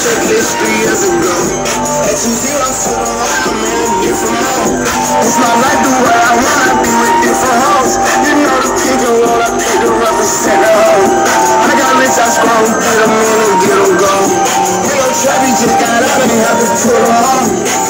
checklist three years ago. At two zeros to the right, I'm in a different mode. It's my life, do what I want, I be with different hoes. You know the pick and I pick the represent the hoe. I got rich, I scroll, get them in and get them gone. We don't just got out and to put them on. The ones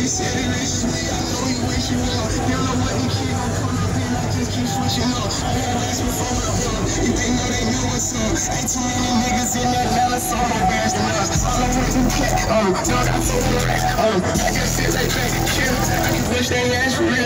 wear nothing twice. I care about the shooting dice. I knew better ain't even like my sister, ain't even like my cousin, it's the same. So many shirts want to reverse and back to say man. Um, dog, I told her, um, I just said they can't kill. I can push their ass for.